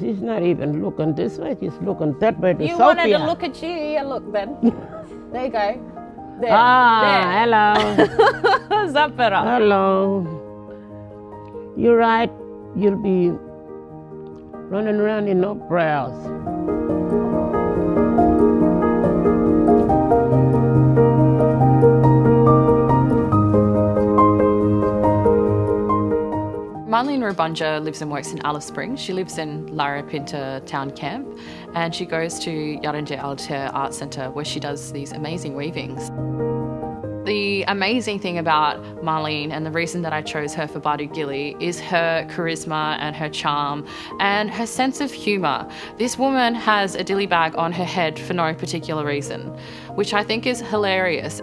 She's not even looking this way, she's looking that way to You Sophia. wanted to look at you. Yeah, look, Ben. there you go. There. Ah, hello. there. That better? hello. You're right, you'll be running around in no brows. Marlene Rubuntja lives and works in Alice Springs. She lives in Larapinta Town Camp and she goes to Yarrenyty Arltere Art Centre where she does these amazing weavings. The amazing thing about Marlene and the reason that I chose her for Badu Gili is her charisma and her charm and her sense of humour. This woman has a dilly bag on her head for no particular reason, which I think is hilarious.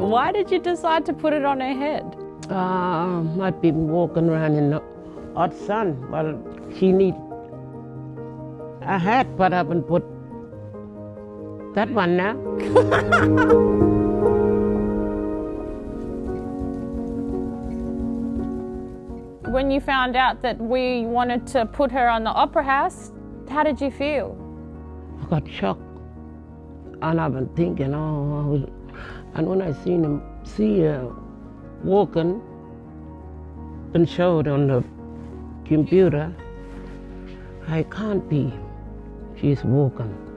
Why did you decide to put it on her head? Uh, might be walking around in the hot sun. Well, she need a hat, but I haven't put that one now. When you found out that we wanted to put her on the Opera House, how did you feel? I got shocked, and I've been thinking, oh, I was, and when I seen him, see her walking, and showed on the computer, I can't be. She's walking.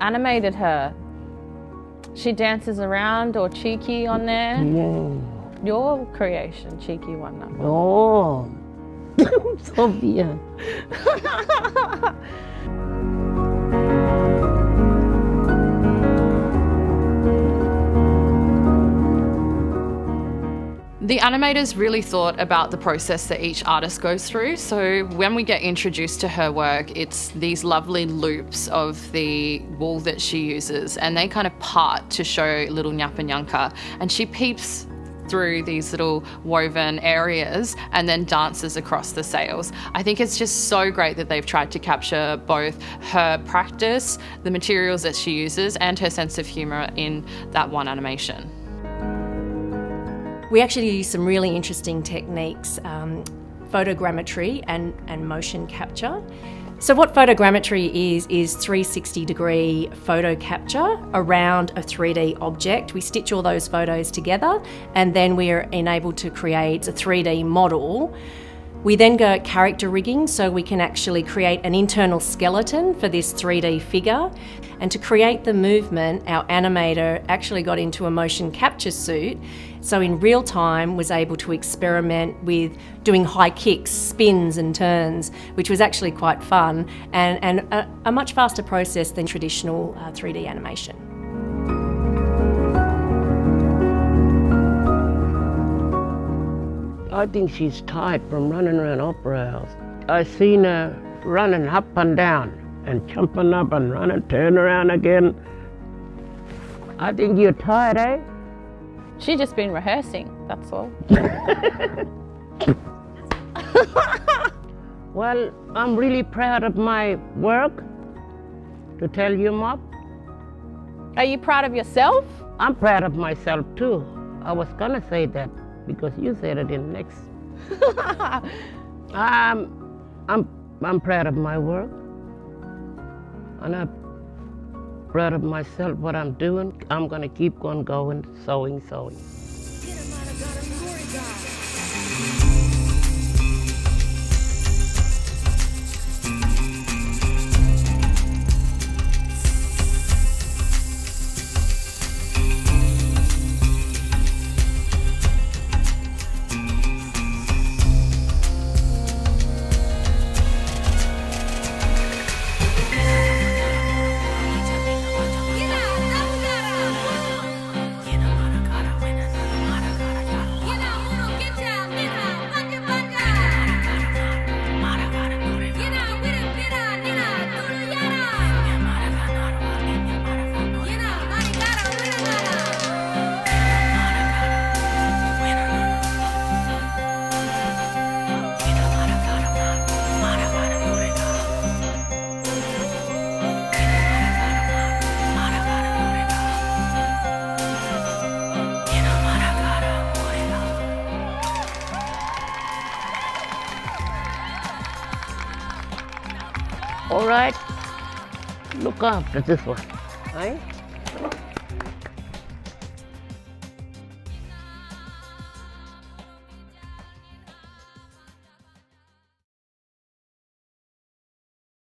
Animated her. She dances around or cheeky on there. Yeah. Your creation, cheeky one number. Oh, Sophia. The animators really thought about the process that each artist goes through. So when we get introduced to her work, it's these lovely loops of the wool that she uses, and they kind of part to show little Nyapa Nyanka. And she peeps through these little woven areas and then dances across the sails. I think it's just so great that they've tried to capture both her practice, the materials that she uses, and her sense of humour in that one animation. We actually use some really interesting techniques, um, photogrammetry and, and motion capture. So what photogrammetry is, is 360 degree photo capture around a 3D object. We stitch all those photos together and then we are enabled to create a 3D model. We then go at character rigging so we can actually create an internal skeleton for this 3D figure. And to create the movement, our animator actually got into a motion capture suit. So in real time was able to experiment with doing high kicks, spins and turns, which was actually quite fun and, and a, a much faster process than traditional uh, 3D animation. I think she's tired from running around opera house. I seen her running up and down and jumping up and running, turn around again. I think you're tired, eh? She just been rehearsing, that's all. Well, I'm really proud of my work. To tell you, Mom, Are you proud of yourself? I'm proud of myself too. I was gonna say that because you said it in next. um, I'm I'm proud of my work, and I'm proud of myself. What I'm doing, I'm gonna keep on going, sewing, sewing. All right? Look after this one. Eh?